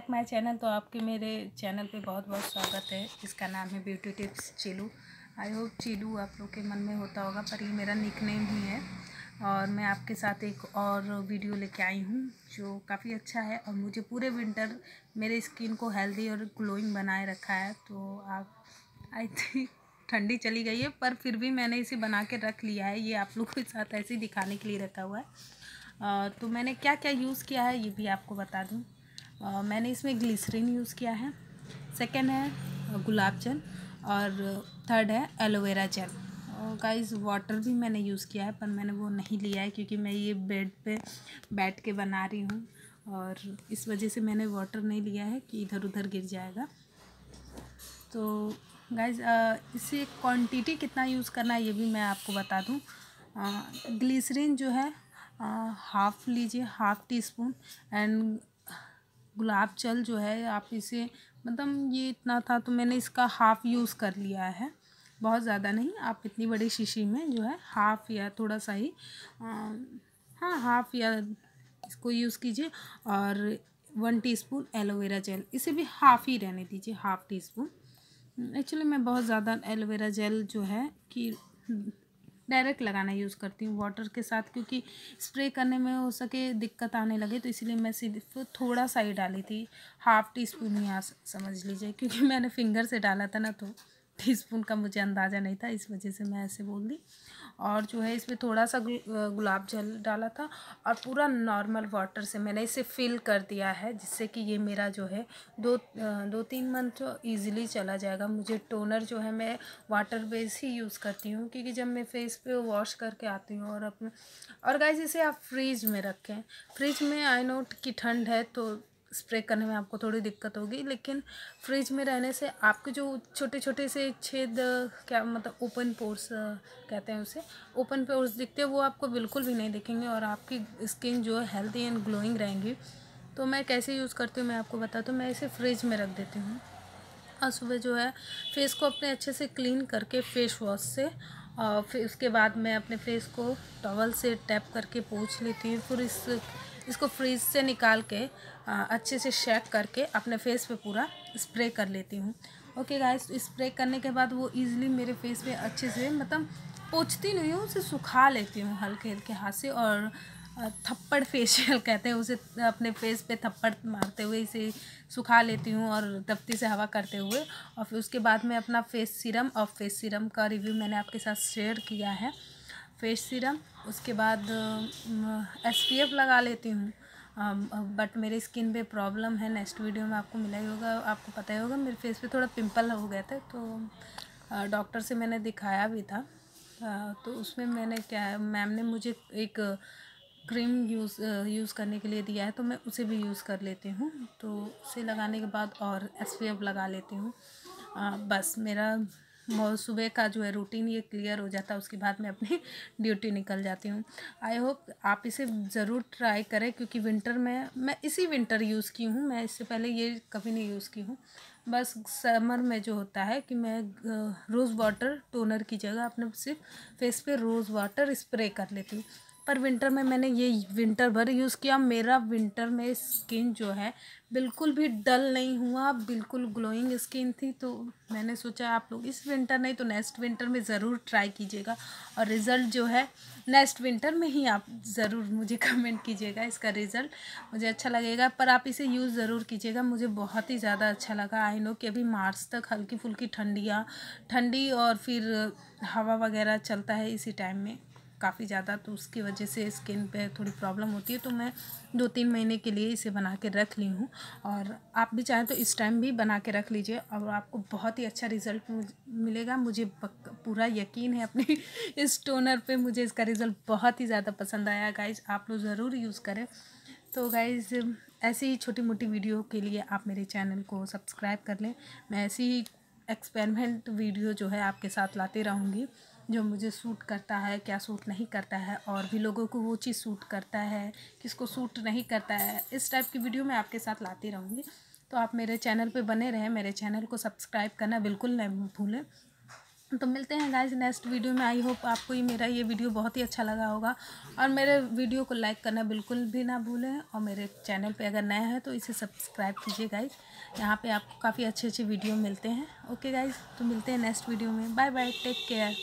Channel तो आपके मेरे चैनल पे बहुत बहुत स्वागत है। इसका नाम है ब्यूटी टिप्स चिलू। आई होप चिलू आप लोग के मन में होता होगा, पर ये मेरा निक नेम ही है। और मैं आपके साथ एक और वीडियो लेके आई हूँ, जो काफ़ी अच्छा है और मुझे पूरे विंटर मेरे स्किन को हेल्दी और ग्लोइंग बनाए रखा है। तो आप आई थिंक ठंडी चली गई है, पर फिर भी मैंने इसे बना के रख लिया है। ये आप लोग के साथ ऐसे ही दिखाने के लिए रखा हुआ है। तो मैंने क्या क्या यूज़ किया है, ये भी आपको बता दूँ। मैंने इसमें ग्लिसरीन यूज़ किया है। सेकेंड है गुलाब जल और थर्ड है एलोवेरा जेल। और गाइस वाटर भी मैंने यूज़ किया है, पर मैंने वो नहीं लिया है क्योंकि मैं ये बेड पे बैठ के बना रही हूँ और इस वजह से मैंने वाटर नहीं लिया है कि इधर उधर गिर जाएगा। तो गाइज़ इसे क्वांटिटी कितना यूज़ करना है ये भी मैं आपको बता दूँ। ग्लिसरीन जो है हाफ़ लीजिए हाफ़ टी स्पून एंड गुलाब जल जो है, आप इसे मतलब ये इतना था तो मैंने इसका हाफ़ यूज़ कर लिया है। बहुत ज़्यादा नहीं, आप इतनी बड़ी शीशी में जो है हाफ़ या थोड़ा सा ही हाँ हाफ़ या इसको यूज़ कीजिए और वन टीस्पून एलोवेरा जेल इसे भी हाफ़ ही रहने दीजिए हाफ़ टी स्पून एक्चुअली मैं बहुत ज़्यादा एलोवेरा जेल जो है कि डायरेक्ट लगाना यूज़ करती हूँ वाटर के साथ क्योंकि स्प्रे करने में हो सके दिक्कत आने लगे तो इसलिए मैं सिर्फ़ थोड़ा सा ही डाली थी। हाफ़ टी स्पून ही आ समझ लीजिए, क्योंकि मैंने फिंगर से डाला था ना तो टी स्पून का मुझे अंदाज़ा नहीं था, इस वजह से मैं ऐसे बोल दी। और जो है इसमें थोड़ा सा गुलाब जल डाला था और पूरा नॉर्मल वाटर से मैंने इसे फिल कर दिया है, जिससे कि ये मेरा जो है दो दो तीन मंथ तो ईज़िली चला जाएगा। मुझे टोनर जो है मैं वाटर बेस ही यूज़ करती हूँ, क्योंकि जब मैं फेस पे वॉश करके आती हूँ और अपने, और गाइज़ इसे आप फ्रिज में रखें। फ्रिज में आई नोट कि ठंड है तो स्प्रे करने में आपको थोड़ी दिक्कत होगी, लेकिन फ्रिज में रहने से आपके जो छोटे छोटे से छेद, क्या मतलब ओपन पोर्स, कहते हैं उसे, ओपन पोर्स दिखते हैं, वो आपको बिल्कुल भी नहीं दिखेंगे और आपकी स्किन जो है हेल्दी एंड ग्लोइंग रहेंगी। तो मैं कैसे यूज़ करती हूँ मैं आपको बताती हूँ, मैं इसे फ्रिज में रख देती हूँ। और सुबह जो है, फेस को अपने अच्छे से क्लीन करके फेस वॉश से, और फिर उसके बाद मैं अपने फेस को टॉवल से टैप करके पोछ लेती हूँ, फिर इस इसको फ्रीज से निकाल के अच्छे से शेक करके अपने फेस पे पूरा स्प्रे कर लेती हूँ। ओके गाइस स्प्रे करने के बाद वो इजीली मेरे फेस पे अच्छे से मतलब पोछती नहीं हूँ, उसे सुखा लेती हूँ हल्के हल्के हाथ से और थप्पड़ फेशियल कहते हैं, उसे अपने फेस पे थप्पड़ मारते हुए इसे सुखा लेती हूँ और दफ्ती से हवा करते हुए। और फिर उसके बाद में अपना फेस सीरम और फेस सीरम का रिव्यू मैंने आपके साथ शेयर किया है। फेस सीरम, उसके बाद एस पी एफ़ लगा लेती हूँ। बट मेरे स्किन पे प्रॉब्लम है, नेक्स्ट वीडियो में आपको मिला ही होगा, आपको पता ही होगा, मेरे फेस पे थोड़ा पिंपल हो गए थे तो डॉक्टर से मैंने दिखाया भी था। तो उसमें मैंने क्या है, मैम ने मुझे एक क्रीम यूज़ यूज़ करने के लिए दिया है तो मैं उसे भी यूज़ कर लेती हूँ। तो उसे लगाने के बाद और एस पी एफ़ लगा लेती हूँ। बस मेरा सुबह का जो है रूटीन ये क्लियर हो जाता है, उसके बाद मैं अपनी ड्यूटी निकल जाती हूँ। आई होप आप इसे ज़रूर ट्राई करें, क्योंकि विंटर में, मैं इसी विंटर यूज़ की हूँ, मैं इससे पहले ये कभी नहीं यूज़ की हूँ। बस समर में जो होता है कि मैं रोज़ वाटर टोनर की जगह अपने सिर्फ़ फेस पे रोज़ वाटर स्प्रे कर लेती हूँ। पर विंटर में मैंने ये विंटर भर यूज़ किया। मेरा विंटर में स्किन जो है, बिल्कुल भी डल नहीं हुआ, बिल्कुल ग्लोइंग स्किन थी। तो मैंने सोचा आप लोग इस विंटर नहीं तो नेक्स्ट विंटर में ज़रूर ट्राई कीजिएगा। और रिज़ल्ट जो है नेक्स्ट विंटर में ही आप ज़रूर मुझे कमेंट कीजिएगा इसका रिज़ल्ट मुझे अच्छा लगेगा, पर आप इसे यूज़ ज़रूर कीजिएगा। मुझे बहुत ही ज़्यादा अच्छा लगा। आई नो कि अभी मार्च तक हल्की फुल्की ठंडियाँ, ठंडी और फिर हवा वगैरह चलता है इसी टाइम में। काफ़ी ज़्यादा तो उसकी वजह से स्किन पे थोड़ी प्रॉब्लम होती है तो मैं दो तीन महीने के लिए इसे बना के रख ली हूँ। और आप भी चाहें तो इस टाइम भी बना के रख लीजिए और आपको बहुत ही अच्छा रिज़ल्ट मिलेगा। मुझे पूरा यकीन है अपने इस टोनर पे मुझे इसका रिज़ल्ट बहुत ही ज़्यादा पसंद आया। गाइज़ आप लोग ज़रूर यूज़ करें। तो गाइज़ ऐसी ही छोटी मोटी वीडियो के लिए आप मेरे चैनल को सब्सक्राइब कर लें। मैं ऐसी ही एक्सपेरिमेंट वीडियो जो है आपके साथ लाती रहूँगी। जो मुझे सूट करता है, क्या सूट नहीं करता है और भी लोगों को वो चीज़ सूट करता है, किसको सूट नहीं करता है, इस टाइप की वीडियो मैं आपके साथ लाती रहूँगी। तो आप मेरे चैनल पे बने रहें, मेरे चैनल को सब्सक्राइब करना बिल्कुल नहीं भूलें। तो मिलते हैं गाइज़ नेक्स्ट वीडियो में। आई होप आपको ये मेरा ये वीडियो बहुत ही अच्छा लगा होगा। और मेरे वीडियो को लाइक करना बिल्कुल भी ना भूलें और मेरे चैनल पे अगर नया है तो इसे सब्सक्राइब कीजिए गाइज़ यहाँ पे आपको काफ़ी अच्छे अच्छे वीडियो मिलते हैं। ओके गाइज़ तो मिलते हैं नेक्स्ट वीडियो में। Bye bye take care